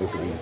eu pedi.